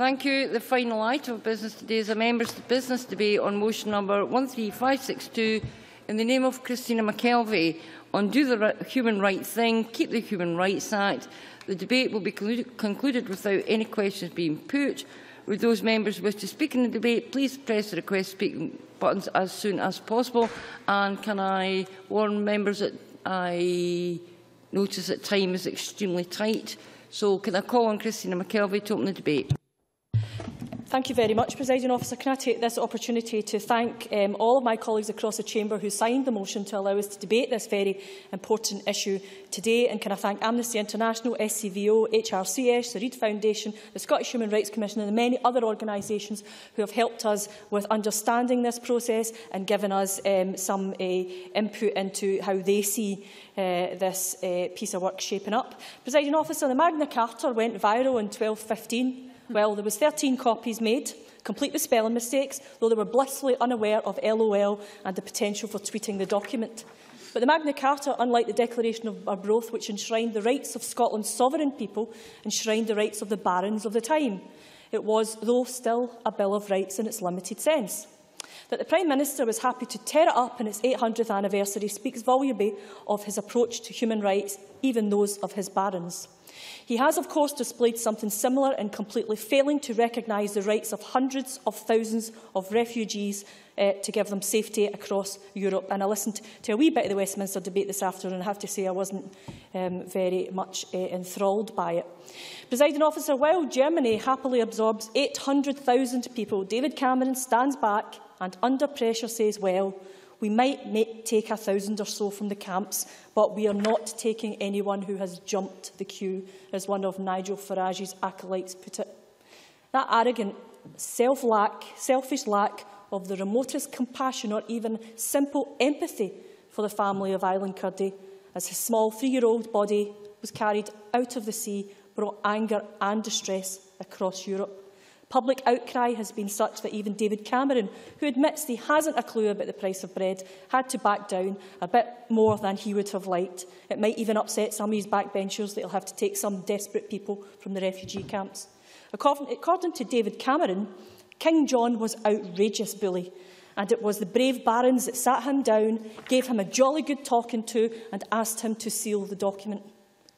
Thank you. The final item of business today is a members' business debate on motion number 13562 in the name of Christina McKelvie on Do the Human Right Thing, Keep the Human Rights Act. The debate will be concluded without any questions being put. Would those members wish to speak in the debate please press the request speaking buttons as soon as possible? And can I warn members that I notice that time is extremely tight. So can I call on Christina McKelvie to open the debate? Thank you very much, Presiding Officer. Can I take this opportunity to thank um, all of my colleagues across the Chamber who signed the motion to allow us to debate this very important issue today? And can I thank Amnesty International, SCVO, HRCS, the Reid Foundation, the Scottish Human Rights Commission and the many other organisations who have helped us with understanding this process and given us um, some uh, input into how they see uh, this uh, piece of work shaping up. Presiding Officer, the Magna Carta went viral in 1215 Well, there was 13 copies made, complete with spelling mistakes, though they were blissfully unaware of LOL and the potential for tweeting the document. But the Magna Carta, unlike the Declaration of Arbroath, which enshrined the rights of Scotland's sovereign people, enshrined the rights of the barons of the time. It was, though still, a Bill of Rights in its limited sense. That the Prime Minister was happy to tear it up in its 800th anniversary speaks volubly of his approach to human rights, even those of his barons. He has, of course, displayed something similar in completely failing to recognise the rights of hundreds of thousands of refugees uh, to give them safety across Europe. And I listened to a wee bit of the Westminster debate this afternoon, and I have to say I wasn't um, very much uh, enthralled by it. Presiding officer, while Germany happily absorbs 800,000 people, David Cameron stands back and, under pressure, says, well, We might make, take a thousand or so from the camps, but we are not taking anyone who has jumped the queue, as one of Nigel Farage's acolytes put it. That arrogant, self -lack, selfish lack of the remotest compassion or even simple empathy for the family of Aylan Kurdi, as his small three-year-old body was carried out of the sea, brought anger and distress across Europe. Public outcry has been such that even David Cameron, who admits he hasn't a clue about the price of bread, had to back down a bit more than he would have liked. It might even upset some of his backbenchers that he'll have to take some desperate people from the refugee camps. According, according to David Cameron, King John was outrageous bully, and it was the brave barons that sat him down, gave him a jolly good talking to, and asked him to seal the document.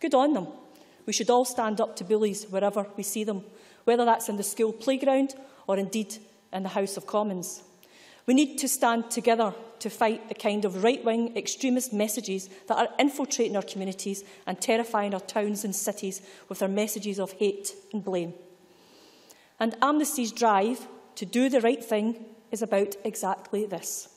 Good on them. We should all stand up to bullies wherever we see them whether that's in the school playground or indeed in the House of Commons. We need to stand together to fight the kind of right-wing extremist messages that are infiltrating our communities and terrifying our towns and cities with their messages of hate and blame. And Amnesty's drive to do the right thing is about exactly this.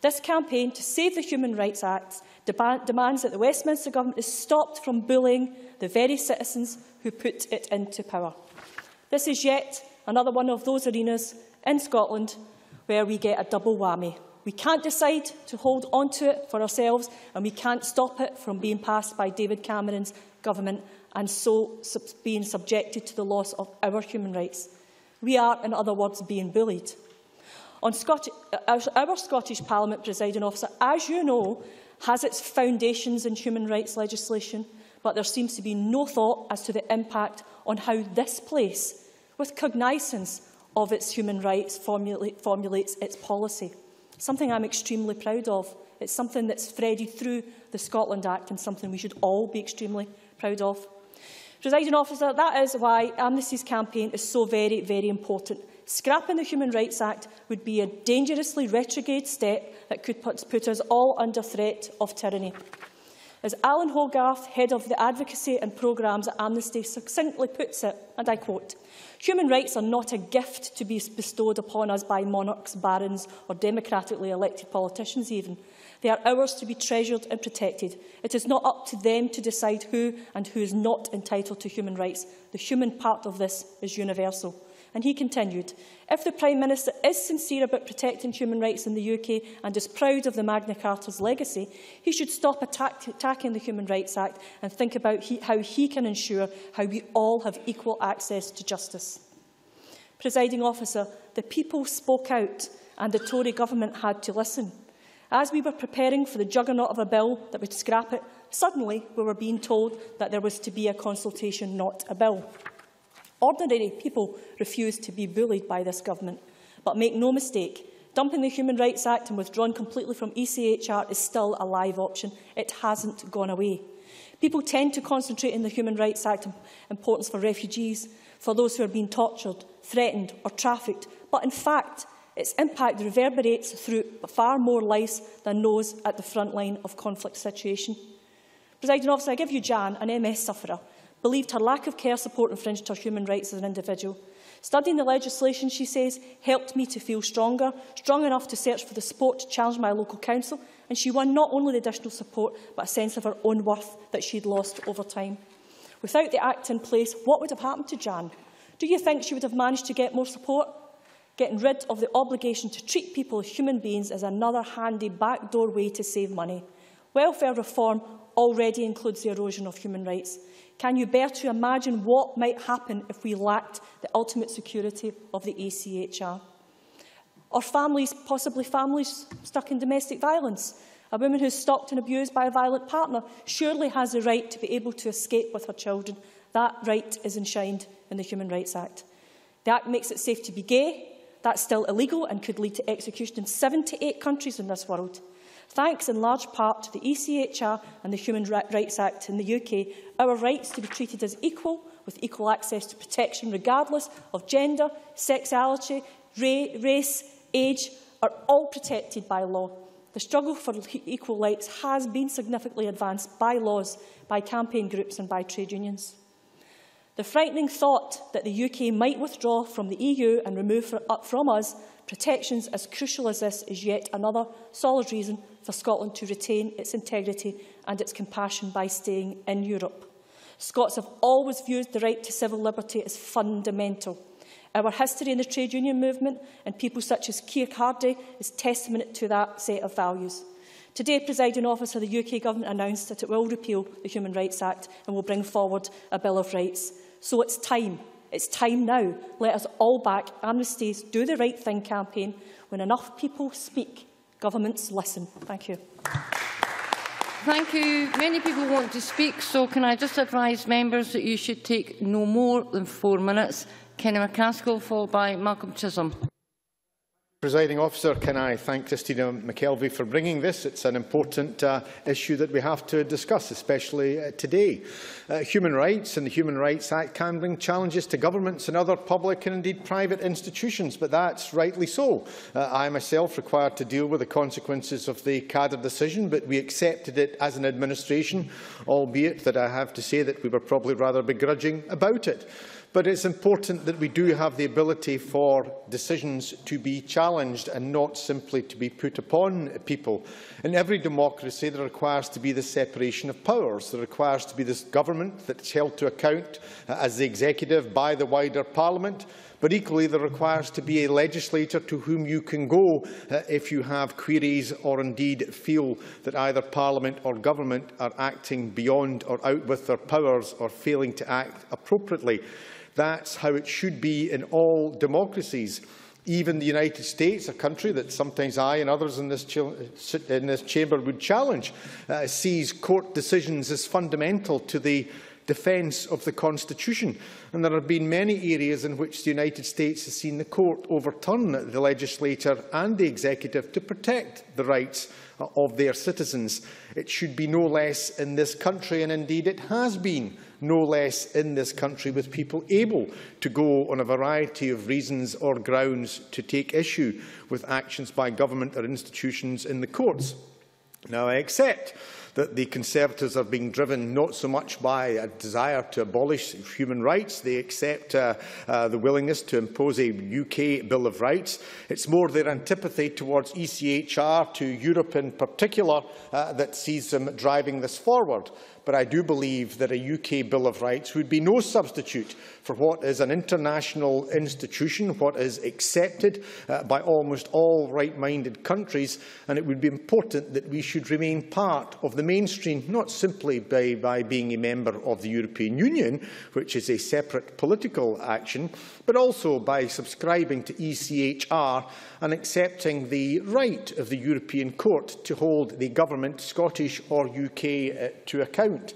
This campaign to save the Human Rights Act demands that the Westminster Government is stopped from bullying the very citizens who put it into power. This is yet another one of those arenas in Scotland where we get a double whammy. We can't decide to hold on to it for ourselves and we can't stop it from being passed by David Cameron's government and so being subjected to the loss of our human rights. We are, in other words, being bullied. On Scottish, uh, our, our Scottish Parliament presiding officer, as you know, has its foundations in human rights legislation, but there seems to be no thought as to the impact on how this place with cognizance of its human rights, formulate, formulates its policy. Something I'm extremely proud of. It's something that's threaded through the Scotland Act and something we should all be extremely proud of. Presiding officer, that is why Amnesty's campaign is so very, very important. Scrapping the Human Rights Act would be a dangerously retrograde step that could put, us all under threat of tyranny. As Alan Hogarth, head of the advocacy and programmes at Amnesty, succinctly puts it, and I quote, Human rights are not a gift to be bestowed upon us by monarchs, barons or democratically elected politicians even. They are ours to be treasured and protected. It is not up to them to decide who and who is not entitled to human rights. The human part of this is universal. And he continued, if the Prime Minister is sincere about protecting human rights in the UK and is proud of the Magna Carta's legacy, he should stop attack attacking the Human Rights Act and think about he, how he can ensure how we all have equal access to justice. Presiding officer, the people spoke out and the Tory government had to listen. As we were preparing for the juggernaut of a bill that would scrap it, suddenly we were being told that there was to be a consultation, not a bill. Ordinary people refuse to be bullied by this government. But make no mistake, dumping the Human Rights Act and withdrawing completely from ECHR is still a live option. It hasn't gone away. People tend to concentrate in the Human Rights Act importance for refugees, for those who are being tortured, threatened or trafficked. But in fact, its impact reverberates through far more lives than those at the front line of conflict situation. Presiding officer, I give you Jan, an MS sufferer, believed her lack of care support infringed her human rights as an individual. Studying the legislation, she says, helped me to feel stronger, strong enough to search for the support to challenge my local council, and she won not only the additional support, but a sense of her own worth that she'd lost over time. Without the Act in place, what would have happened to Jan? Do you think she would have managed to get more support? Getting rid of the obligation to treat people as human beings is another handy backdoor way to save money. Welfare reform already includes the erosion of human rights. Can you bear to imagine what might happen if we lacked the ultimate security of the ECHR? Or families, possibly families stuck in domestic violence. A woman who's stalked and abused by a violent partner surely has the right to be able to escape with her children. That right is enshrined in the Human Rights Act. The Act makes it safe to be gay, That's still illegal and could lead to execution in 78 countries in this world. Thanks in large part to the ECHR and the Human Rights Act in the UK, our rights to be treated as equal with equal access to protection regardless of gender, sexuality, ra race, age are all protected by law. The struggle for equal rights has been significantly advanced by laws, by campaign groups and by trade unions. The frightening thought that the UK might withdraw from the EU and remove uh, from us protections as crucial as this is yet another solid reason for Scotland to retain its integrity and its compassion by staying in Europe. Scots have always viewed the right to civil liberty as fundamental. Our history in the trade union movement and people such as Keir Hardie is testament to that set of values. Today, presiding officer, the UK Government announced that it will repeal the Human Rights Act and will bring forward a Bill of Rights. So it's time. It's time now. Let us all back Amnesty's Do the Right Thing campaign. When enough people speak, governments listen. Thank you. Thank you. Many people want to speak, so can I just advise members that you should take no more than four minutes. Kenny McCaskill, followed by Malcolm Chisholm. Presiding officer, can I thank Christina McKelvey for bringing this? It's an important uh, issue that we have to discuss, especially uh, today. Uh, human rights and the Human Rights Act can bring challenges to governments and other public and indeed private institutions, but that's rightly so. Uh, I myself required to deal with the consequences of the CADR decision, but we accepted it as an administration, albeit that I have to say that we were probably rather begrudging about it. But it's important that we do have the ability for decisions to be challenged and not simply to be put upon people. In every democracy, there requires to be the separation of powers. There requires to be this government that's held to account uh, as the executive by the wider parliament. But equally, there requires to be a legislator to whom you can go uh, if you have queries or indeed feel that either Parliament or Government are acting beyond or out with their powers or failing to act appropriately. That's how it should be in all democracies. Even the United States, a country that sometimes I and others in this, in this chamber would challenge, uh, sees court decisions as fundamental to the defence of the Constitution. And there have been many areas in which the United States has seen the court overturn the legislator and the executive to protect the rights uh, of their citizens. It should be no less in this country, and indeed it has been no less in this country, with people able to go on a variety of reasons or grounds to take issue with actions by government or institutions in the courts. Now, I accept that the Conservatives are being driven not so much by a desire to abolish human rights. They accept uh, uh, the willingness to impose a UK Bill of Rights. It's more their antipathy towards ECHR, to Europe in particular, uh, that sees them driving this forward but I do believe that a UK Bill of Rights would be no substitute for what is an international institution, what is accepted uh, by almost all right-minded countries, and it would be important that we should remain part of the mainstream, not simply by, by being a member of the European Union, which is a separate political action, but also by subscribing to ECHR and accepting the right of the European Court to hold the government, Scottish or UK, uh, to account.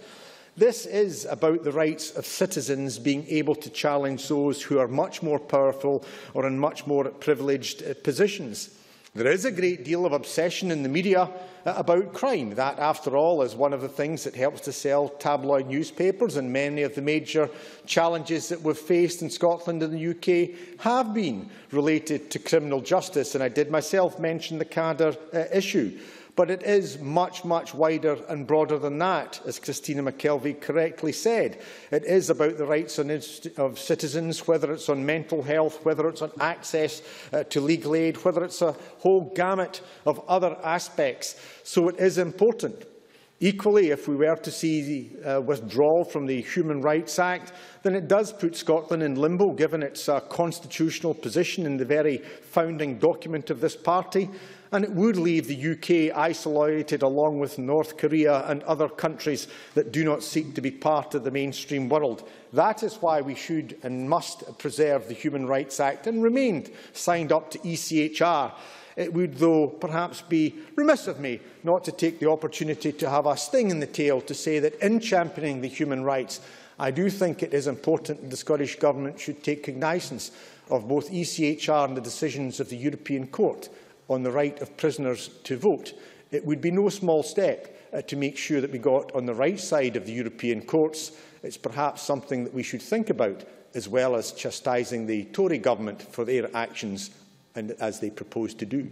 This is about the rights of citizens being able to challenge those who are much more powerful or in much more privileged uh, positions. There is a great deal of obsession in the media uh, about crime. That, after all, is one of the things that helps to sell tabloid newspapers, and many of the major challenges that we've faced in Scotland and the UK have been related to criminal justice, and I did myself mention the Cadder uh, issue. But it is much, much wider and broader than that, as Christina McKelvie correctly said. It is about the rights of citizens, whether it's on mental health, whether it's on access uh, to legal aid, whether it's a whole gamut of other aspects. So it is important. Equally, if we were to see uh, withdrawal from the Human Rights Act, then it does put Scotland in limbo, given its uh, constitutional position in the very founding document of this party and it would leave the UK isolated along with North Korea and other countries that do not seek to be part of the mainstream world. That is why we should and must preserve the Human Rights Act and remain signed up to ECHR. It would, though, perhaps be remiss of me not to take the opportunity to have a sting in the tail to say that in championing the human rights, I do think it is important that the Scottish Government should take cognizance of both ECHR and the decisions of the European Court on the right of prisoners to vote. It would be no small step uh, to make sure that we got on the right side of the European courts. It's perhaps something that we should think about, as well as chastising the Tory government for their actions and as they propose to do.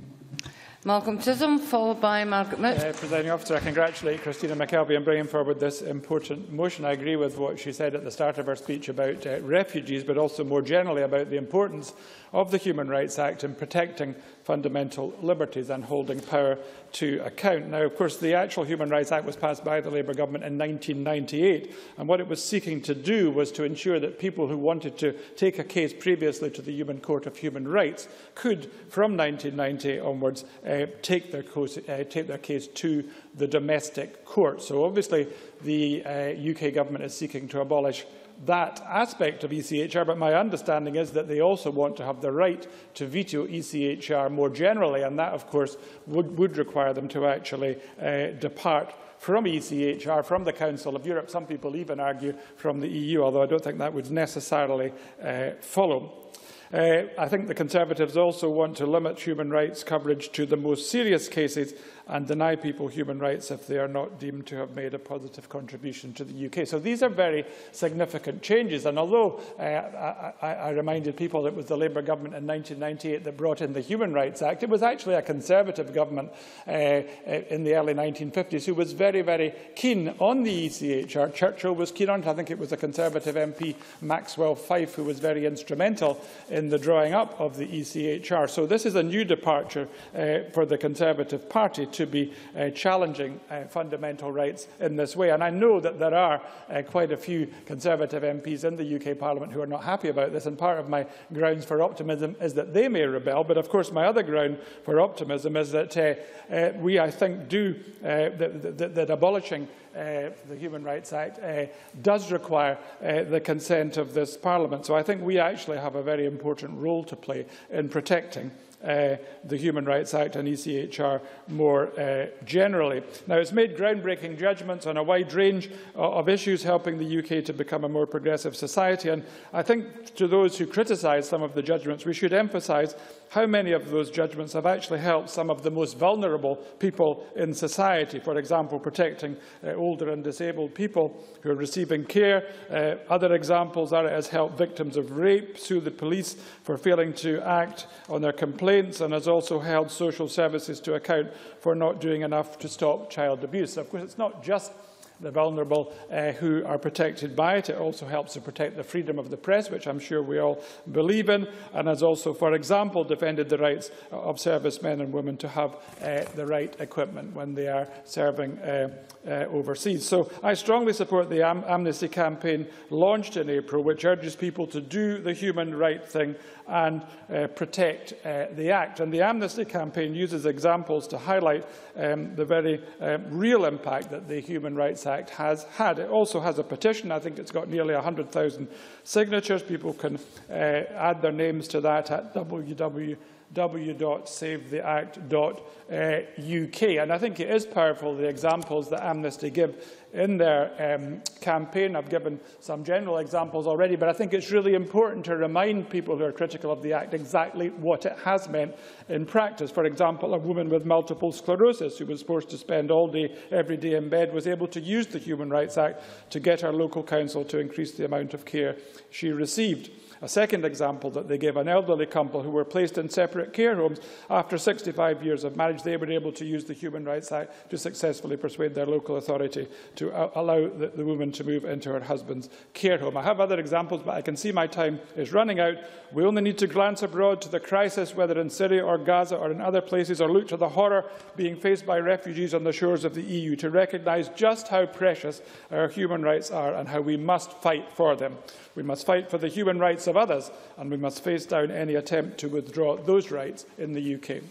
Malcolm Chisholm, followed by Margaret Mitt. Uh, Presiding officer, I congratulate Christina McKelvie on bringing forward this important motion. I agree with what she said at the start of her speech about uh, refugees, but also more generally about the importance of the Human Rights Act in protecting fundamental liberties and holding power to account. Now, of course, the actual Human Rights Act was passed by the Labour government in 1998, and what it was seeking to do was to ensure that people who wanted to take a case previously to the Human Court of Human Rights could, from 1990 onwards, uh, take, their case, uh, take their case to the domestic court. So obviously the uh, UK government is seeking to abolish that aspect of ECHR, but my understanding is that they also want to have the right to veto ECHR more generally, and that, of course, would, would require them to actually uh, depart from ECHR, from the Council of Europe. Some people even argue from the EU, although I don't think that would necessarily uh, follow. Uh, I think the Conservatives also want to limit human rights coverage to the most serious cases and deny people human rights if they are not deemed to have made a positive contribution to the UK. So these are very significant changes. And although uh, I, I reminded people that it was the Labour government in 1998 that brought in the Human Rights Act, it was actually a Conservative government uh, in the early 1950s who was very, very keen on the ECHR. Churchill was keen on it. I think it was a Conservative MP, Maxwell Fyfe, who was very instrumental in the drawing up of the ECHR. So this is a new departure uh, for the Conservative Party to be uh, challenging uh, fundamental rights in this way. And I know that there are uh, quite a few Conservative MPs in the UK Parliament who are not happy about this, and part of my grounds for optimism is that they may rebel. But of course, my other ground for optimism is that uh, uh, we, I think, do uh, that, that, that abolishing uh, the Human Rights Act uh, does require uh, the consent of this Parliament. So I think we actually have a very important role to play in protecting uh, the Human Rights Act and ECHR more uh, generally. Now, it's made groundbreaking judgments on a wide range of issues helping the UK to become a more progressive society. And I think to those who criticise some of the judgments, we should emphasise how many of those judgments have actually helped some of the most vulnerable people in society, for example, protecting uh, older and disabled people who are receiving care. Uh, other examples are it has helped victims of rape sue the police for failing to act on their complaints and has also held social services to account for not doing enough to stop child abuse. Of course, it's not just the vulnerable uh, who are protected by it. It also helps to protect the freedom of the press, which I'm sure we all believe in, and has also, for example, defended the rights of servicemen and women to have uh, the right equipment when they are serving uh, uh, overseas. So I strongly support the Am Amnesty campaign launched in April, which urges people to do the human right thing and uh, protect uh, the Act. And the Amnesty campaign uses examples to highlight um, the very real impact that the Human Rights Act has had. It also has a petition. I think it's got nearly 100,000 signatures. People can uh, add their names to that at www www.savetheact.uk. And I think it is powerful, the examples that Amnesty give in their um, campaign. I've given some general examples already, but I think it's really important to remind people who are critical of the Act exactly what it has meant in practice. For example, a woman with multiple sclerosis who was forced to spend all day, every day in bed, was able to use the Human Rights Act to get her local council to increase the amount of care she received. A second example that they gave, an elderly couple who were placed in separate care homes after 65 years of marriage, they were able to use the Human Rights Act to successfully persuade their local authority to uh, allow the, the woman to move into her husband's care home. I have other examples, but I can see my time is running out. We only need to glance abroad to the crisis, whether in Syria or Gaza or in other places, or look to the horror being faced by refugees on the shores of the EU to recognise just how precious our human rights are and how we must fight for them. We must fight for the human rights of others, and we must face down any attempt to withdraw those rights in the UK.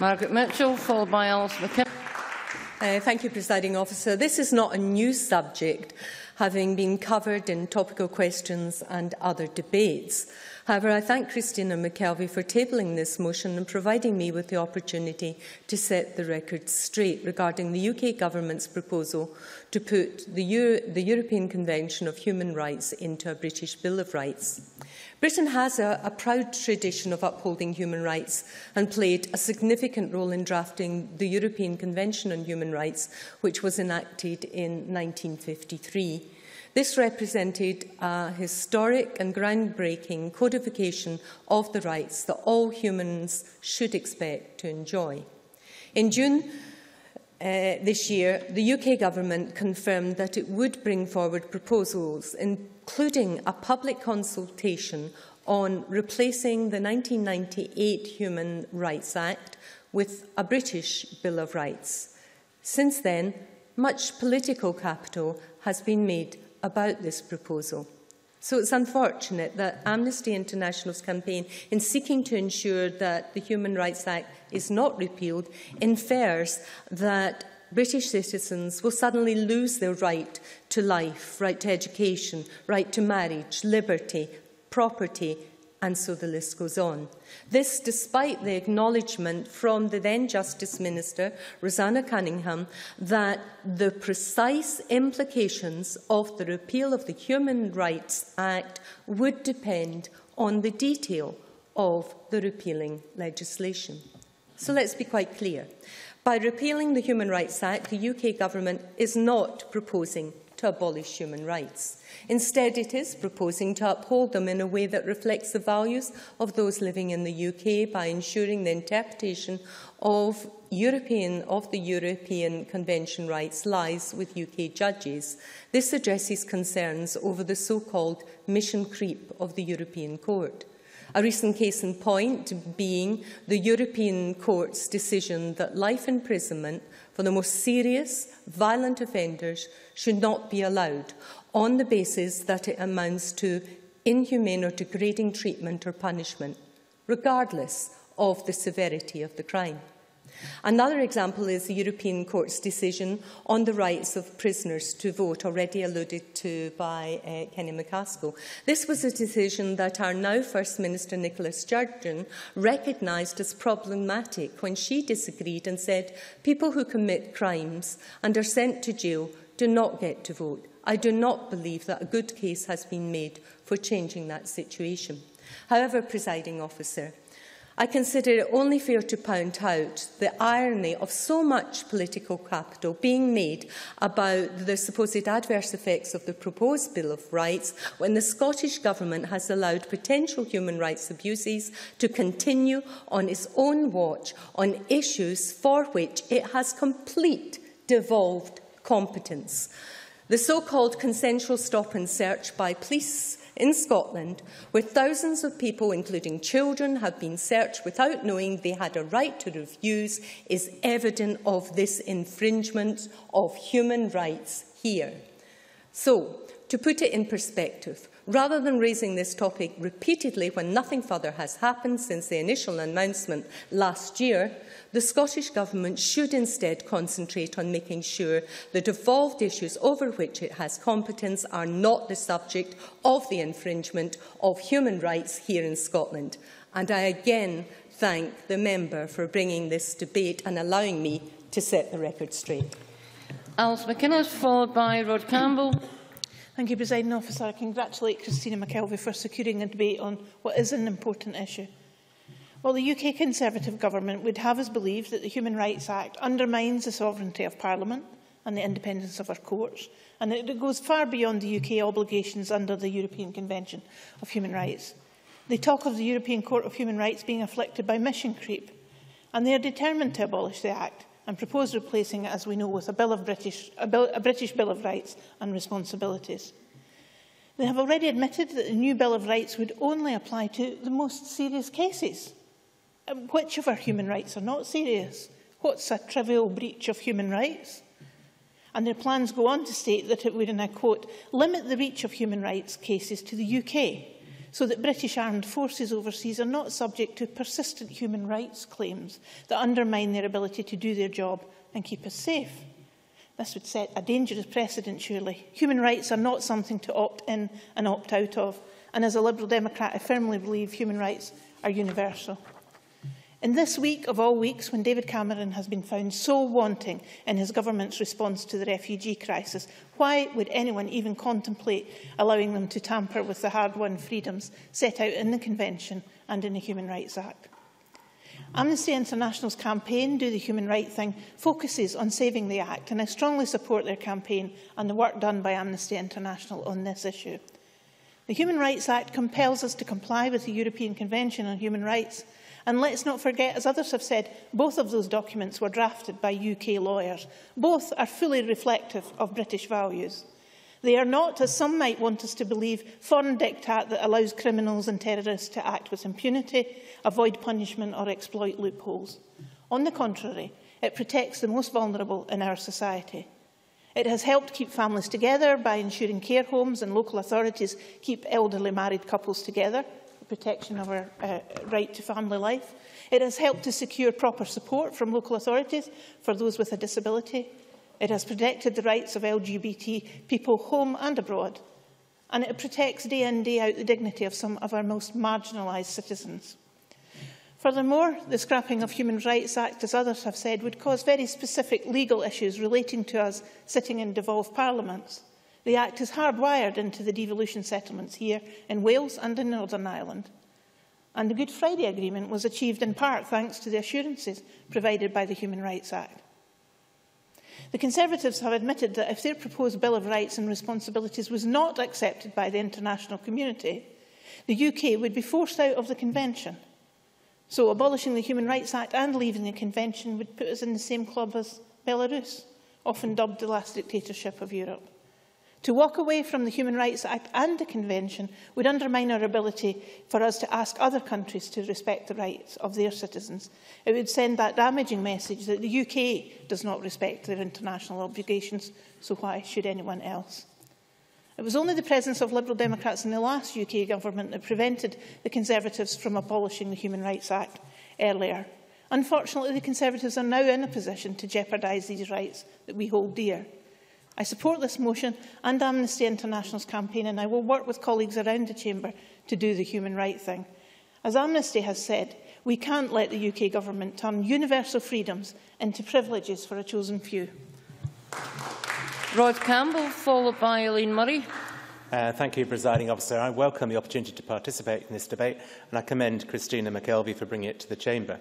Margaret Mitchell, followed by Alice McKim. Uh, thank you, Presiding Officer. This is not a new subject, having been covered in topical questions and other debates. However, I thank Christina McKelvey for tabling this motion and providing me with the opportunity to set the record straight regarding the UK Government's proposal to put the, Euro the European Convention of Human Rights into a British Bill of Rights. Britain has a, a proud tradition of upholding human rights and played a significant role in drafting the European Convention on Human Rights, which was enacted in 1953. This represented a historic and groundbreaking codification of the rights that all humans should expect to enjoy. In June uh, this year, the UK government confirmed that it would bring forward proposals, including a public consultation on replacing the 1998 Human Rights Act with a British Bill of Rights. Since then, much political capital has been made about this proposal. So it's unfortunate that Amnesty International's campaign, in seeking to ensure that the Human Rights Act is not repealed, infers that British citizens will suddenly lose their right to life, right to education, right to marriage, liberty, property, and so the list goes on. This despite the acknowledgement from the then Justice Minister, Roseanna Cunningham, that the precise implications of the repeal of the Human Rights Act would depend on the detail of the repealing legislation. So let's be quite clear. By repealing the Human Rights Act, the UK Government is not proposing to abolish human rights. Instead, it is proposing to uphold them in a way that reflects the values of those living in the UK by ensuring the interpretation of, European, of the European Convention rights lies with UK judges. This addresses concerns over the so-called mission creep of the European Court. A recent case in point being the European Court's decision that life imprisonment for the most serious, violent offenders should not be allowed on the basis that it amounts to inhumane or degrading treatment or punishment, regardless of the severity of the crime. Another example is the European Court's decision on the rights of prisoners to vote, already alluded to by uh, Kenny McCaskill. This was a decision that our now First Minister Nicola Sturgeon recognised as problematic when she disagreed and said people who commit crimes and are sent to jail do not get to vote. I do not believe that a good case has been made for changing that situation. However, presiding officer, I consider it only fair to point out the irony of so much political capital being made about the supposed adverse effects of the proposed Bill of Rights when the Scottish Government has allowed potential human rights abuses to continue on its own watch on issues for which it has complete devolved competence. The so-called consensual stop and search by police in Scotland, where thousands of people, including children, have been searched without knowing they had a right to refuse, is evident of this infringement of human rights here. So, to put it in perspective, rather than raising this topic repeatedly when nothing further has happened since the initial announcement last year, the Scottish Government should instead concentrate on making sure the devolved issues over which it has competence are not the subject of the infringement of human rights here in Scotland. And I again thank the member for bringing this debate and allowing me to set the record straight. Alison McInnes, followed by Rod Campbell. Thank you, President Officer. I congratulate Christina McKelvey for securing a debate on what is an important issue. While the UK Conservative government would have us believe that the Human Rights Act undermines the sovereignty of Parliament and the independence of our courts, and that it goes far beyond the UK obligations under the European Convention of Human Rights, they talk of the European Court of Human Rights being afflicted by mission creep, and they are determined to abolish the Act. And propose replacing it, as we know, with a, Bill of British, a, Bill, a British Bill of Rights and Responsibilities. They have already admitted that the new Bill of Rights would only apply to the most serious cases, Um, which of our human rights are not serious? What's a trivial breach of human rights? And their plans go on to state that it would, and I quote, limit the reach of human rights cases to the UK, so that British armed forces overseas are not subject to persistent human rights claims that undermine their ability to do their job and keep us safe. This would set a dangerous precedent, surely. Human rights are not something to opt in and opt out of, and as a Liberal Democrat, I firmly believe human rights are universal. In this week of all weeks, when David Cameron has been found so wanting in his government's response to the refugee crisis, why would anyone even contemplate allowing them to tamper with the hard-won freedoms set out in the Convention and in the Human Rights Act? Amnesty International's campaign, Do the Human Right Thing, focuses on saving the Act, and I strongly support their campaign and the work done by Amnesty International on this issue. The Human Rights Act compels us to comply with the European Convention on Human Rights, And let's not forget, as others have said, both of those documents were drafted by UK lawyers. Both are fully reflective of British values. They are not, as some might want us to believe, foreign diktat that allows criminals and terrorists to act with impunity, avoid punishment or exploit loopholes. On the contrary, it protects the most vulnerable in our society. It has helped keep families together by ensuring care homes and local authorities keep elderly married couples together – protection of our uh, right to family life. It has helped to secure proper support from local authorities for those with a disability. It has protected the rights of LGBT people home and abroad. And it protects day in, day out the dignity of some of our most marginalised citizens. Furthermore, the scrapping of Human Rights Act, as others have said, would cause very specific legal issues relating to us sitting in devolved parliaments. The Act is hardwired into the devolution settlements here in Wales and in Northern Ireland. And the Good Friday Agreement was achieved in part thanks to the assurances provided by the Human Rights Act. The Conservatives have admitted that if their proposed Bill of Rights and Responsibilities was not accepted by the international community, the UK would be forced out of the Convention. So abolishing the Human Rights Act and leaving the Convention would put us in the same club as Belarus, often dubbed the last dictatorship of Europe. To walk away from the Human Rights Act and the Convention would undermine our ability for us to ask other countries to respect the rights of their citizens. It would send that damaging message that the UK does not respect their international obligations, so why should anyone else? It was only the presence of Liberal Democrats in the last UK government that prevented the Conservatives from abolishing the Human Rights Act earlier. Unfortunately, the Conservatives are now in a position to jeopardise these rights that we hold dear. I support this motion and Amnesty International's campaign and I will work with colleagues around the Chamber to do the human right thing. As Amnesty has said, we can't let the UK Government turn universal freedoms into privileges for a chosen few. Rod Campbell, followed by Elaine Murray. Uh, thank you, Presiding Officer. I welcome the opportunity to participate in this debate and I commend Christina McKelvie for bringing it to the Chamber.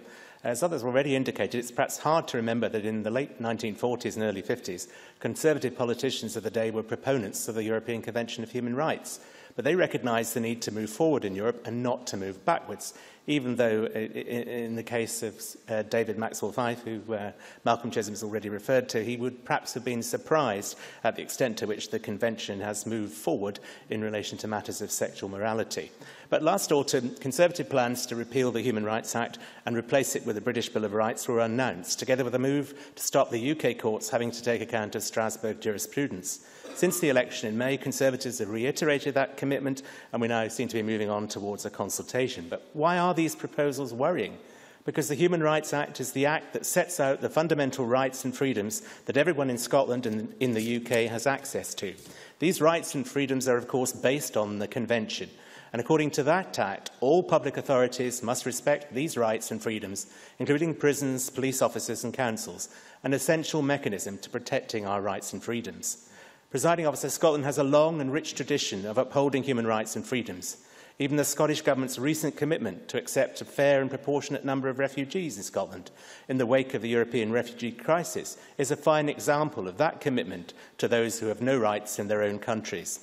As others already indicated, it's perhaps hard to remember that in the late 1940s and early 50s, Conservative politicians of the day were proponents of the European Convention of Human Rights, but they recognised the need to move forward in Europe and not to move backwards even though in the case of uh, David Maxwell Fyfe, who uh, Malcolm Chisholm has already referred to, he would perhaps have been surprised at the extent to which the Convention has moved forward in relation to matters of sexual morality. But last autumn, Conservative plans to repeal the Human Rights Act and replace it with the British Bill of Rights were announced, together with a move to stop the UK courts having to take account of Strasbourg jurisprudence. Since the election in May, Conservatives have reiterated that commitment, and we now seem to be moving on towards a consultation. But why are these proposals worrying? Because the Human Rights Act is the act that sets out the fundamental rights and freedoms that everyone in Scotland and in the UK has access to. These rights and freedoms are, of course, based on the Convention. And according to that Act, all public authorities must respect these rights and freedoms, including prisons, police officers and councils, an essential mechanism to protecting our rights and freedoms. Presiding officer, Scotland has a long and rich tradition of upholding human rights and freedoms. Even the Scottish Government's recent commitment to accept a fair and proportionate number of refugees in Scotland in the wake of the European refugee crisis is a fine example of that commitment to those who have no rights in their own countries.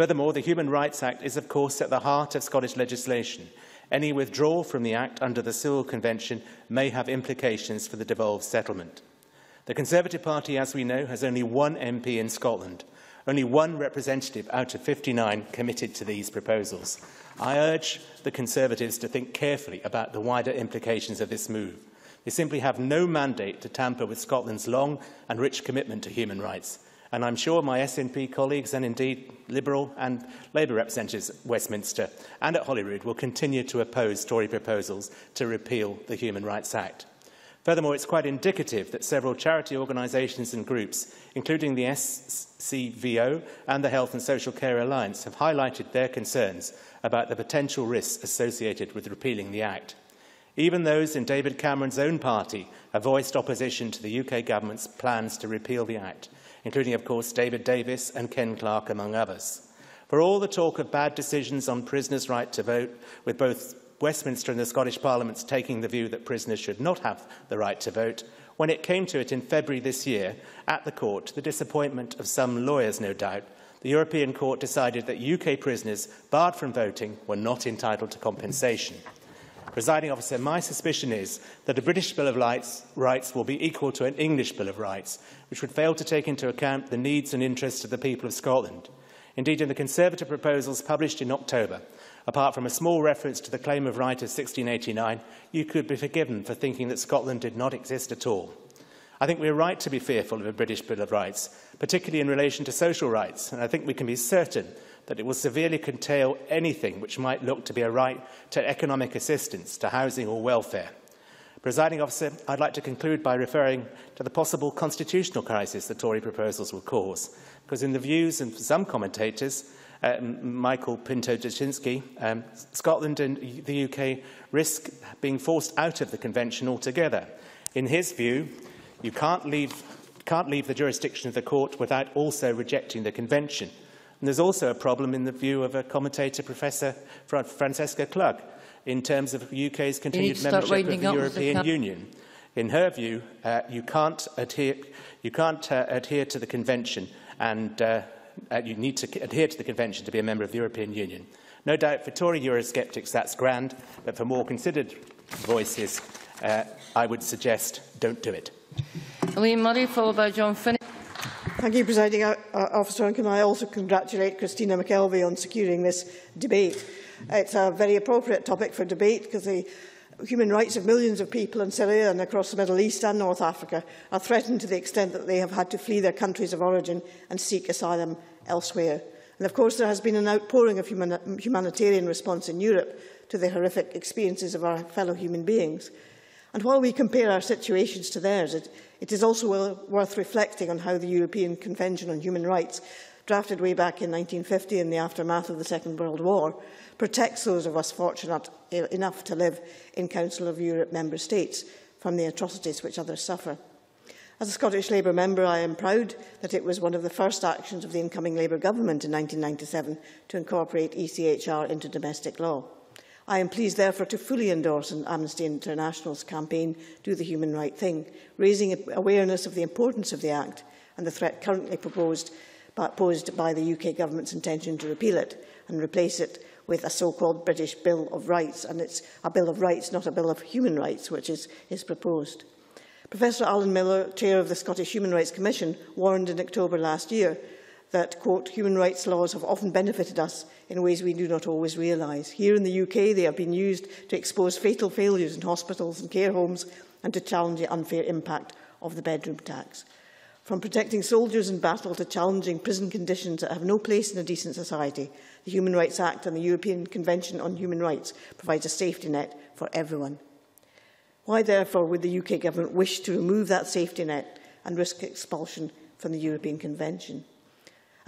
Furthermore, the Human Rights Act is, of course, at the heart of Scottish legislation. Any withdrawal from the Act under the Civil Convention may have implications for the devolved settlement. The Conservative Party, as we know, has only one MP in Scotland, only one representative out of 59 committed to these proposals. I urge the Conservatives to think carefully about the wider implications of this move. They simply have no mandate to tamper with Scotland's long and rich commitment to human rights. And I'm sure my SNP colleagues and indeed Liberal and Labour representatives at Westminster and at Holyrood will continue to oppose Tory proposals to repeal the Human Rights Act. Furthermore, it's quite indicative that several charity organisations and groups, including the SCVO and the Health and Social Care Alliance, have highlighted their concerns about the potential risks associated with repealing the Act. Even those in David Cameron's own party have voiced opposition to the UK government's plans to repeal the Act, including, of course, David Davis and Ken Clarke, among others. For all the talk of bad decisions on prisoners' right to vote, with both Westminster and the Scottish Parliaments taking the view that prisoners should not have the right to vote, when it came to it in February this year at the court, the disappointment of some lawyers, no doubt, the European Court decided that UK prisoners barred from voting were not entitled to compensation. Presiding officer, my suspicion is that a British Bill of Rights, will be equal to an English Bill of Rights, which would fail to take into account the needs and interests of the people of Scotland. Indeed, in the Conservative proposals published in October, apart from a small reference to the claim of right of 1689, you could be forgiven for thinking that Scotland did not exist at all. I think we are right to be fearful of a British Bill of Rights, particularly in relation to social rights, and I think we can be certain that it will severely curtail anything which might look to be a right to economic assistance, to housing or welfare. Presiding officer, I'd like to conclude by referring to the possible constitutional crisis the Tory proposals will cause, because in the views of some commentators, uh, Michael Pinto-Duschinsky, um, Scotland and the UK risk being forced out of the convention altogether. In his view, you can't leave, can't leave the jurisdiction of the court without also rejecting the convention. And there's also a problem in the view of a commentator, Professor Francesca Klug, in terms of the UK's continued membership of the European Union. In her view, uh, you can't adhere, you can't, uh, adhere to the convention and uh, uh, you need to adhere to the convention to be a member of the European Union. No doubt for Tory Eurosceptics that's grand, but for more considered voices, uh, I would suggest don't do it. Elaine Murray, followed by John Finnie. Thank you, Presiding Officer. And can I also congratulate Christina McKelvey on securing this debate? It's a very appropriate topic for debate because the human rights of millions of people in Syria and across the Middle East and North Africa are threatened to the extent that they have had to flee their countries of origin and seek asylum elsewhere. And of course, there has been an outpouring of human humanitarian response in Europe to the horrific experiences of our fellow human beings. And while we compare our situations to theirs, it, It is also worth reflecting on how the European Convention on Human Rights, drafted way back in 1950 in the aftermath of the Second World War, protects those of us fortunate enough to live in Council of Europe member states from the atrocities which others suffer. As a Scottish Labour member, I am proud that it was one of the first actions of the incoming Labour government in 1997 to incorporate ECHR into domestic law. I am pleased, therefore, to fully endorse Amnesty International's campaign Do the Human Right Thing, raising awareness of the importance of the Act and the threat currently proposed, posed by the UK Government's intention to repeal it and replace it with a so-called British Bill of Rights, and it's a Bill of Rights, not a Bill of Human Rights, which is, is proposed. Professor Alan Miller, Chair of the Scottish Human Rights Commission, warned in October last year that, quote, human rights laws have often benefited us in ways we do not always realise. Here in the UK, they have been used to expose fatal failures in hospitals and care homes and to challenge the unfair impact of the bedroom tax. From protecting soldiers in battle to challenging prison conditions that have no place in a decent society, the Human Rights Act and the European Convention on Human Rights provides a safety net for everyone. Why, therefore, would the UK Government wish to remove that safety net and risk expulsion from the European Convention?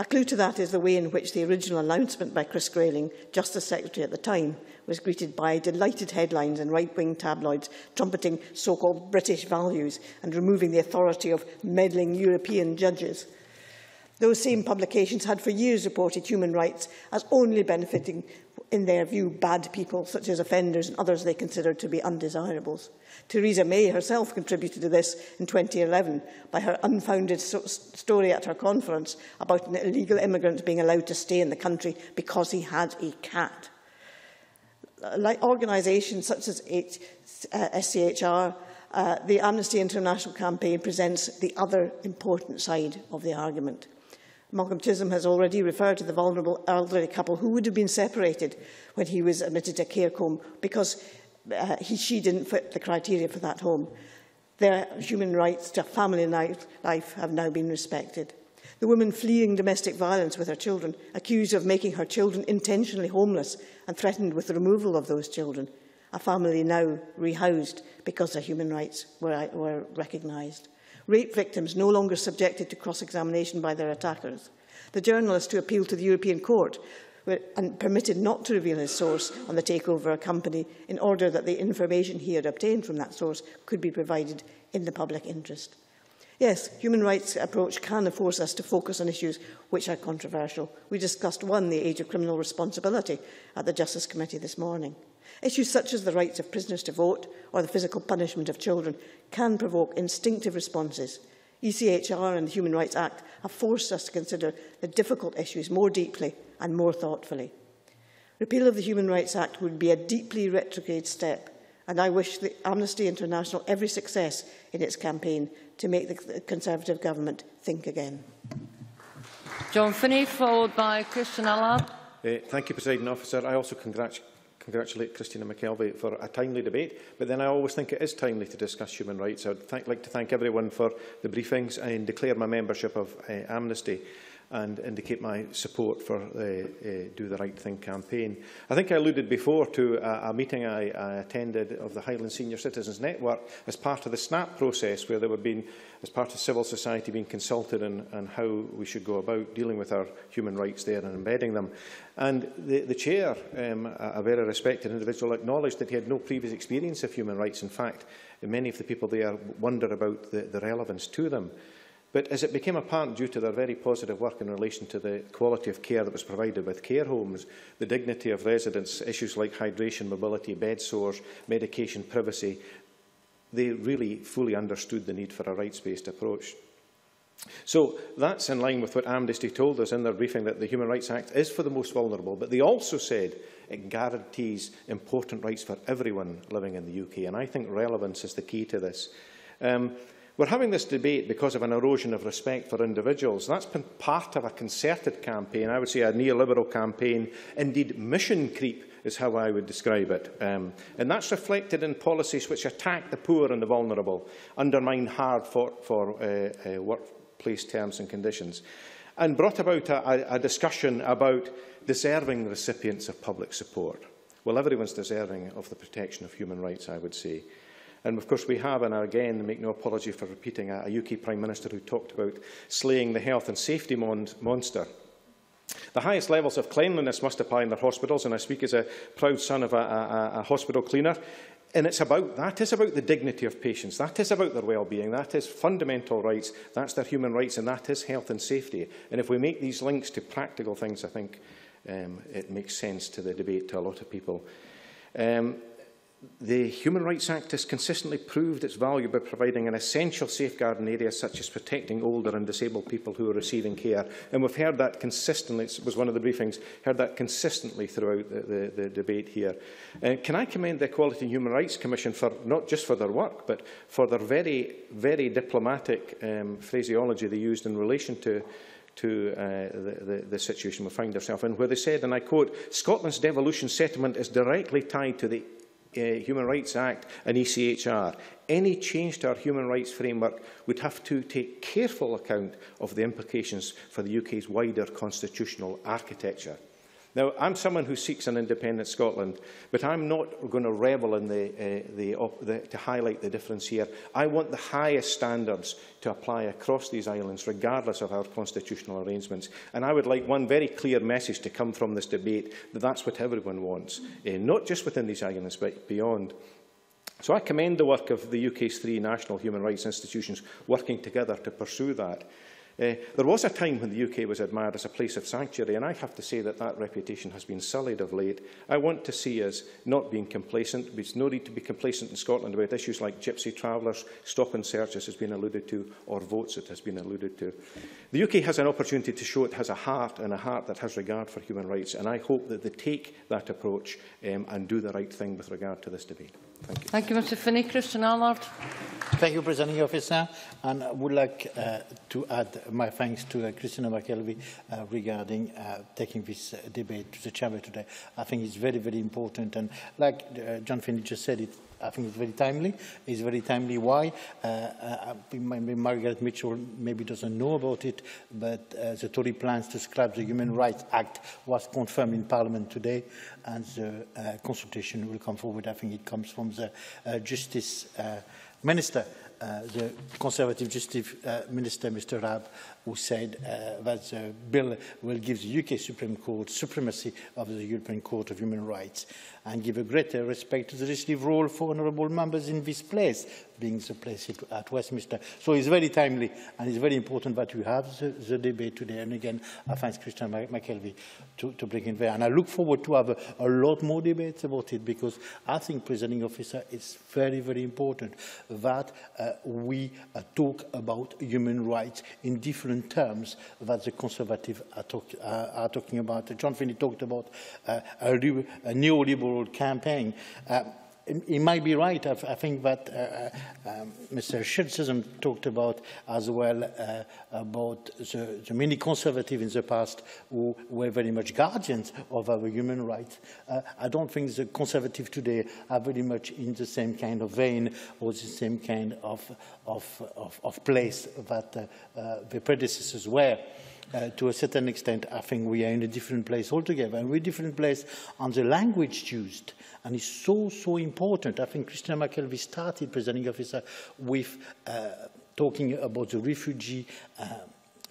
A clue to that is the way in which the original announcement by Chris Grayling, Justice Secretary at the time, was greeted by delighted headlines in right-wing tabloids trumpeting so-called British values and removing the authority of meddling European judges. Those same publications had for years reported human rights as only benefiting in their view, bad people, such as offenders and others they considered to be undesirables. Theresa May herself contributed to this in 2011 by her unfounded so story at her conference about an illegal immigrant being allowed to stay in the country because he had a cat. Like organisations such as H uh, SCHR, uh, the Amnesty International campaign presents the other important side of the argument. Malcolm Chisholm has already referred to the vulnerable elderly couple who would have been separated when he was admitted to care home because uh, he, she didn't fit the criteria for that home. Their human rights to family life have now been respected. The woman fleeing domestic violence with her children, accused of making her children intentionally homeless and threatened with the removal of those children, a family now rehoused because their human rights were, were recognised. Rape victims no longer subjected to cross-examination by their attackers. The journalist who appealed to the European Court and permitted not to reveal his source on the takeover company in order that the information he had obtained from that source could be provided in the public interest. Yes, human rights approach can force us to focus on issues which are controversial. We discussed one, the age of criminal responsibility, at the Justice Committee this morning. Issues such as the rights of prisoners to vote or the physical punishment of children can provoke instinctive responses. ECHR and the Human Rights Act have forced us to consider the difficult issues more deeply and more thoughtfully. Repeal of the Human Rights Act would be a deeply retrograde step, and I wish the Amnesty International every success in its campaign to make the Conservative government think again. John Finnie, followed by Christian Allard. Uh, thank you, President Officer. I also congratulate congratulate Christina McKelvey for a timely debate, but then I always think it is timely to discuss human rights. I'd like to thank everyone for the briefings and declare my membership of uh, Amnesty and indicate my support for the uh, Do the Right Thing campaign. I think I alluded before to a, a meeting I, I attended of the Highland Senior Citizens Network as part of the SNAP process where there were been, as part of civil society, being consulted on, on how we should go about dealing with our human rights there and embedding them. And the, the chair, um, a very respected individual, acknowledged that he had no previous experience of human rights. In fact, many of the people there wonder about the, the relevance to them. But as it became apparent due to their very positive work in relation to the quality of care that was provided with care homes, the dignity of residents, issues like hydration, mobility, bed sores, medication, privacy, they really fully understood the need for a rights-based approach. So that's in line with what Amnesty told us in their briefing that the Human Rights Act is for the most vulnerable, but they also said it guarantees important rights for everyone living in the UK, and I think relevance is the key to this. Um, We're having this debate because of an erosion of respect for individuals. That's been part of a concerted campaign, I would say a neoliberal campaign. Indeed, mission creep is how I would describe it. Um, and that's reflected in policies which attack the poor and the vulnerable, undermine hard for, for uh, uh, workplace terms and conditions, and brought about a, a discussion about deserving recipients of public support. Well, everyone's deserving of the protection of human rights, I would say. And of course we have, and again make no apology for repeating, a, a UK Prime Minister who talked about slaying the health and safety mon monster. The highest levels of cleanliness must apply in their hospitals, and I speak as a proud son of a, a, a hospital cleaner. And it's about, that is about the dignity of patients, that is about their well-being, that is fundamental rights, that's their human rights, and that is health and safety. And if we make these links to practical things, I think um, it makes sense to the debate to a lot of people. Um, the Human Rights Act has consistently proved its value by providing an essential safeguard in areas such as protecting older and disabled people who are receiving care. And we've heard that consistently, it was one of the briefings, heard that consistently throughout the, the, the debate here. Uh, can I commend the Equality and Human Rights Commission for not just for their work, but for their very, very diplomatic um, phraseology they used in relation to to uh, the, the, the situation we find ourselves in, where they said, and I quote, Scotland's devolution settlement is directly tied to the uh, Human Rights Act and ECHR. Any change to our human rights framework would have to take careful account of the implications for the UK's wider constitutional architecture. Now, I'm someone who seeks an independent Scotland, but I'm not going to revel in the, uh, the, the, to highlight the difference here. I want the highest standards to apply across these islands, regardless of our constitutional arrangements. And I would like one very clear message to come from this debate, that that's what everyone wants, uh, not just within these islands, but beyond. So I commend the work of the UK's three national human rights institutions working together to pursue that. Uh, there was a time when the UK was admired as a place of sanctuary, and I have to say that that reputation has been sullied of late. I want to see us not being complacent. There's no need to be complacent in Scotland about issues like gypsy travellers, stop and search, as has been alluded to, or votes, it has been alluded to. The UK has an opportunity to show it has a heart, and a heart that has regard for human rights, and I hope that they take that approach um, and do the right thing with regard to this debate. Thank you. Thank you, Mr. Finney. Christian Allard. Thank you, Presiding Officer, and I would like uh, to add my thanks to uh, Christina McKelvey uh, regarding uh, taking this uh, debate to the Chamber today. I think it's very, very important, and like uh, John Finney just said, it I think it's very timely. It's very timely. Why? Uh, uh, uh maybe Margaret Mitchell maybe doesn't know about it, but uh, the Tory plans to scrap the Human Rights Act was confirmed in Parliament today, and the uh, consultation will come forward. I think it comes from the uh, Justice uh, Minister, uh, the Conservative Justice uh, Minister, Mr. Raab, who said uh, that the bill will give the UK Supreme Court supremacy of the European Court of Human Rights and give a greater respect to the legislative role for honourable members in this place, being the place at Westminster. So it's very timely and it's very important that we have the, the debate today. And again, I thank Christian McKelvie to, to bring it there. And I look forward to have a, a lot more debates about it because I think, Presiding Officer, it's very, very important that uh, we uh, talk about human rights in different terms that the Conservatives are, talk, uh, are talking about. John Finnie talked about uh, a, a neoliberal campaign. Uh, he might be right. I, I think that uh, uh, um, Mr. Chisholm talked about as well uh, about the, the many conservatives in the past who were very much guardians of our human rights. Uh, I don't think the conservatives today are very much in the same kind of vein or the same kind of, of, of, of place that uh, uh, the predecessors were uh, to a certain extent, I think we are in a different place altogether. And we're a different place on the language used. And it's so, so important. I think Christina McKelvie started, presenting officer, with uh, talking about the refugee uh,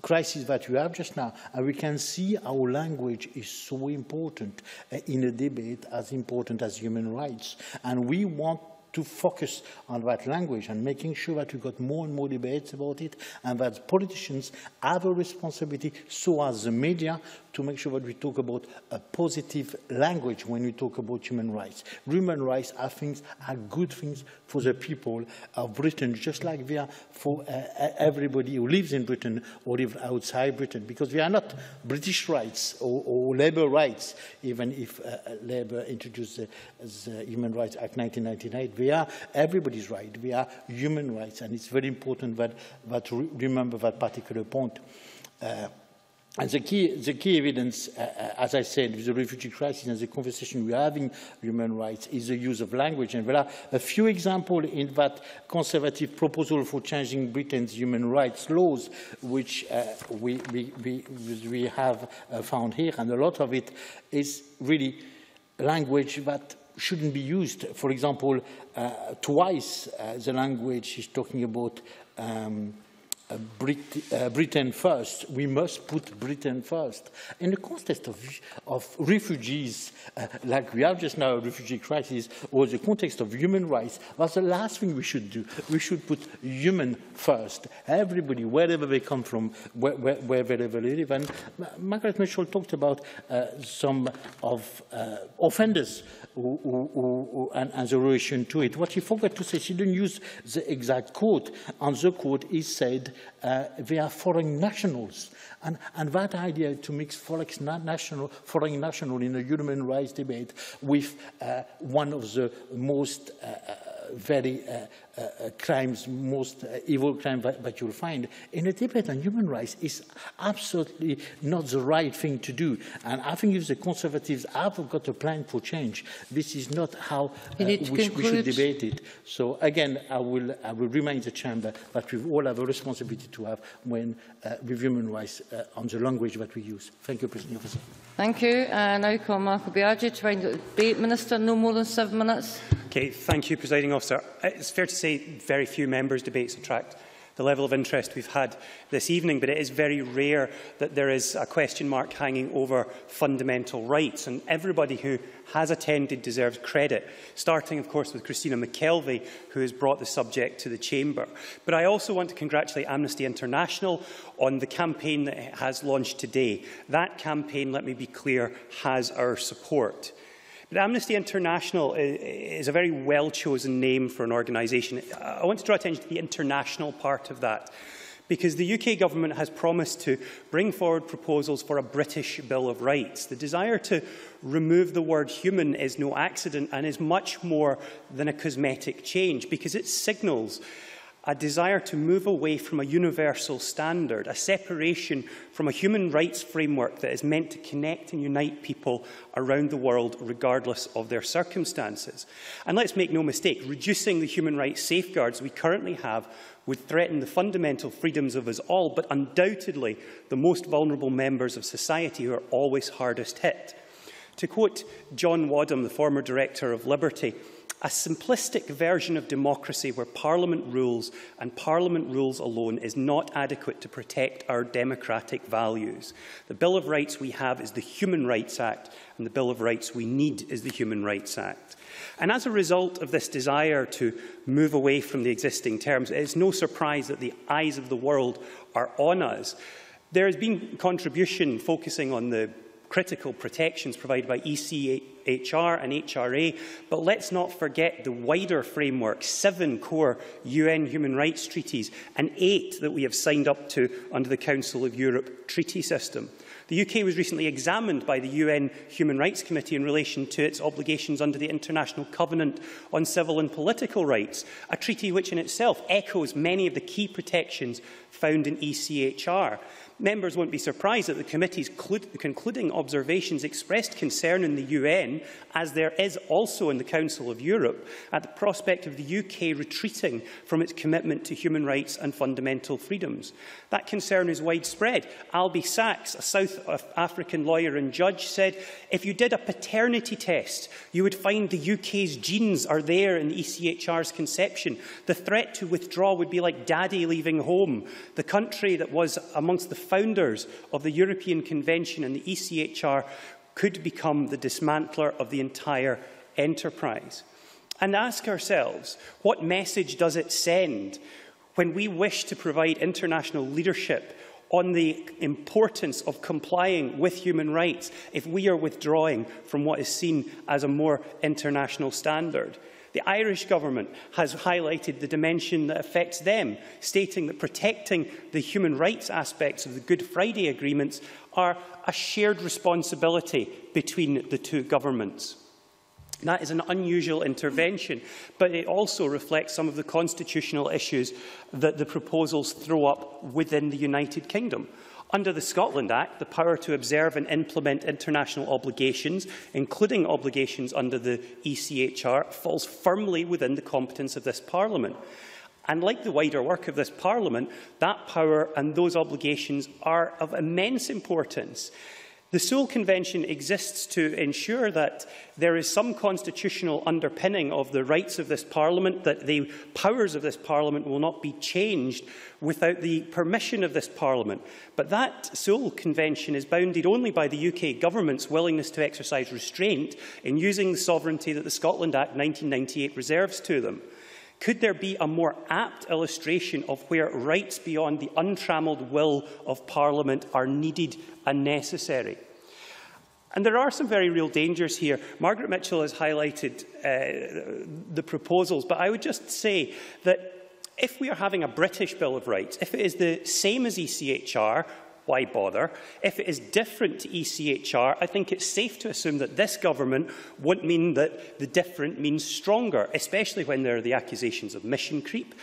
crisis that we have just now. And we can see our language is so important uh, in a debate as important as human rights. And we want to focus on that language and making sure that we got more and more debates about it and that politicians have a responsibility, so as the media, to make sure that we talk about a positive language when we talk about human rights. Human rights are things, are good things for the people of Britain, just like they are for uh, everybody who lives in Britain or even outside Britain, because we are not British rights or, or Labour rights, even if uh, Labour introduced the, the Human Rights Act 1998. We are everybody's right. We are human rights, and it's very important that, that remember that particular point. Uh, And the key, the key evidence, uh, uh, as I said, with the refugee crisis and the conversation we're having human rights is the use of language. And there are a few examples in that conservative proposal for changing Britain's human rights laws, which uh, we, we, we, we have uh, found here. And a lot of it is really language that shouldn't be used. For example, uh, twice uh, the language is talking about um, Brit uh, Britain first. We must put Britain first. In the context of, of refugees, uh, like we have just now a refugee crisis, or the context of human rights, that's the last thing we should do. We should put human first. Everybody, wherever they come from, where, where, wherever they live. And Margaret Mitchell talked about uh, some of uh, offenders who, who, who, and, and the relation to it. What she forgot to say, she didn't use the exact quote. And the quote is said, uh, they are foreign nationals. And, and that idea to mix foreign national, foreign national in a human rights debate with uh, one of the most uh, very uh, uh, uh, crimes, most uh, evil crime that, that you'll find. In a debate on human rights is absolutely not the right thing to do. And I think if the Conservatives have got a plan for change, this is not how uh, we, we, should debate it. So again, I will, I will remind the Chamber that we all have a responsibility to have when uh, with human rights uh, on the language that we use. Thank you, President Officer. Thank you. Uh, now call Marco Biagi to find the debate. Minister, no more than seven minutes. Okay, thank you, Presiding Officer. It's fair to say very few members' debates attract the level of interest we've had this evening, but it is very rare that there is a question mark hanging over fundamental rights, and everybody who has attended deserves credit, starting, of course, with Christina McKelvie, who has brought the subject to the Chamber. But I also want to congratulate Amnesty International on the campaign that it has launched today. That campaign, let me be clear, has our support. But Amnesty International is a very well-chosen name for an organisation. I want to draw attention to the international part of that because the UK government has promised to bring forward proposals for a British Bill of Rights. The desire to remove the word human is no accident and is much more than a cosmetic change because it signals a desire to move away from a universal standard, a separation from a human rights framework that is meant to connect and unite people around the world regardless of their circumstances. And let's make no mistake, reducing the human rights safeguards we currently have would threaten the fundamental freedoms of us all, but undoubtedly the most vulnerable members of society who are always hardest hit. To quote John Wadham, the former director of Liberty, a simplistic version of democracy where Parliament rules and Parliament rules alone is not adequate to protect our democratic values. The Bill of Rights we have is the Human Rights Act, and the Bill of Rights we need is the Human Rights Act. And as a result of this desire to move away from the existing terms, it is no surprise that the eyes of the world are on us. There has been contribution focusing on the critical protections provided by ECHR and HRA, but let's not forget the wider framework, seven core UN human rights treaties and eight that we have signed up to under the Council of Europe treaty system. The UK was recently examined by the UN Human Rights Committee in relation to its obligations under the International Covenant on Civil and Political Rights, a treaty which in itself echoes many of the key protections found in ECHR. Members won't be surprised that the committee's concluding observations expressed concern in the UN, as there is also in the Council of Europe, at the prospect of the UK retreating from its commitment to human rights and fundamental freedoms. That concern is widespread. Albie Sachs, a South African lawyer and judge, said, if you did a paternity test, you would find the UK's genes are there in the ECHR's conception. The threat to withdraw would be like daddy leaving home. The country that was amongst the founders of the European Convention and the ECHR could become the dismantler of the entire enterprise. And ask ourselves, what message does it send when we wish to provide international leadership on the importance of complying with human rights if we are withdrawing from what is seen as a more international standard. The Irish government has highlighted the dimension that affects them, stating that protecting the human rights aspects of the Good Friday agreements are a shared responsibility between the two governments. That is an unusual intervention, but it also reflects some of the constitutional issues that the proposals throw up within the United Kingdom. Under the Scotland Act, the power to observe and implement international obligations, including obligations under the ECHR, falls firmly within the competence of this Parliament. And like the wider work of this Parliament, that power and those obligations are of immense importance. The Sewel Convention exists to ensure that there is some constitutional underpinning of the rights of this Parliament, that the powers of this Parliament will not be changed without the permission of this Parliament. But that Sewel Convention is bounded only by the UK Government's willingness to exercise restraint in using the sovereignty that the Scotland Act 1998 reserves to them. Could there be a more apt illustration of where rights beyond the untrammelled will of Parliament are needed and necessary? And there are some very real dangers here. Margaret Mitchell has highlighted uh, the proposals, but I would just say that if we are having a British Bill of Rights, if it is the same as ECHR, why bother? If it is different to ECHR, I think it's safe to assume that this government won't mean that the different means stronger, especially when there are the accusations of mission creep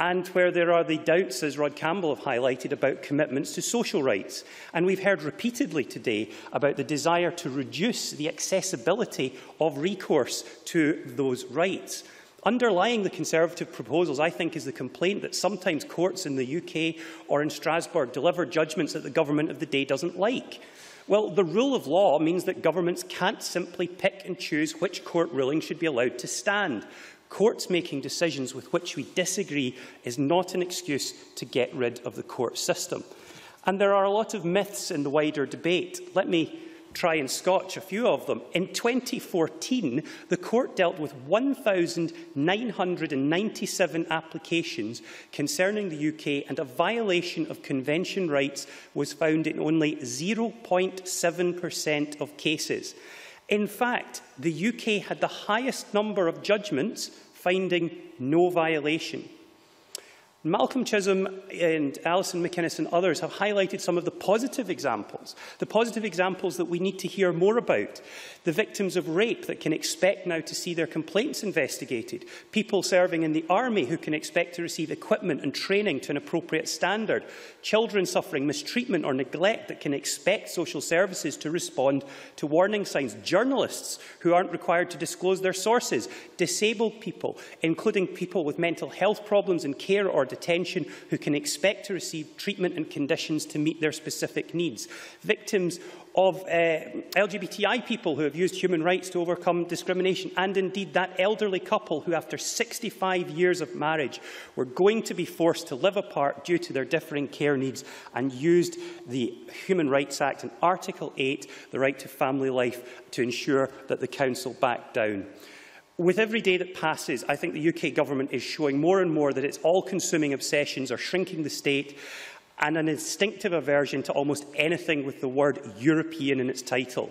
and where there are the doubts, as Rod Campbell have highlighted, about commitments to social rights. And we've heard repeatedly today about the desire to reduce the accessibility of recourse to those rights. Underlying the Conservative proposals, I think, is the complaint that sometimes courts in the UK or in Strasbourg deliver judgments that the government of the day doesn't like. Well, the rule of law means that governments can't simply pick and choose which court ruling should be allowed to stand. Courts making decisions with which we disagree is not an excuse to get rid of the court system. And there are a lot of myths in the wider debate. Let me try and scotch a few of them. In 2014, the court dealt with 1,997 applications concerning the UK and a violation of convention rights was found in only 0.7% of cases. In fact, the UK had the highest number of judgments finding no violation. Malcolm Chisholm and Alison McInnes and others have highlighted some of the positive examples, the positive examples that we need to hear more about. The victims of rape that can expect now to see their complaints investigated, people serving in the army who can expect to receive equipment and training to an appropriate standard, children suffering mistreatment or neglect that can expect social services to respond to warning signs, journalists who aren't required to disclose their sources, disabled people, including people with mental health problems in care or detention who can expect to receive treatment and conditions to meet their specific needs. Victims of uh, LGBTI people who have used human rights to overcome discrimination, and indeed that elderly couple who, after 65 years of marriage, were going to be forced to live apart due to their differing care needs and used the Human Rights Act and Article 8, the right to family life, to ensure that the Council backed down. With every day that passes, I think the UK government is showing more and more that its all-consuming obsessions are shrinking the state and an instinctive aversion to almost anything with the word European in its title.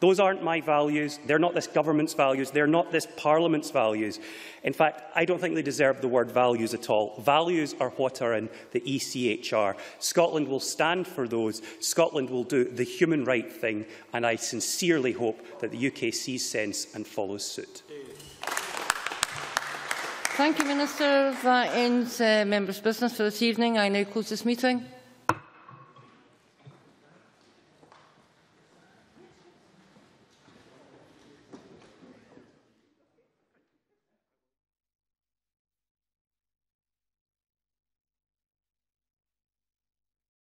Those aren't my values, they're not this government's values, they're not this parliament's values. In fact, I don't think they deserve the word values at all. Values are what are in the ECHR. Scotland will stand for those. Scotland will do the human right thing, and I sincerely hope that the UK sees sense and follows suit. Thank you, Minister. That ends uh, members' business for this evening. I now close this meeting.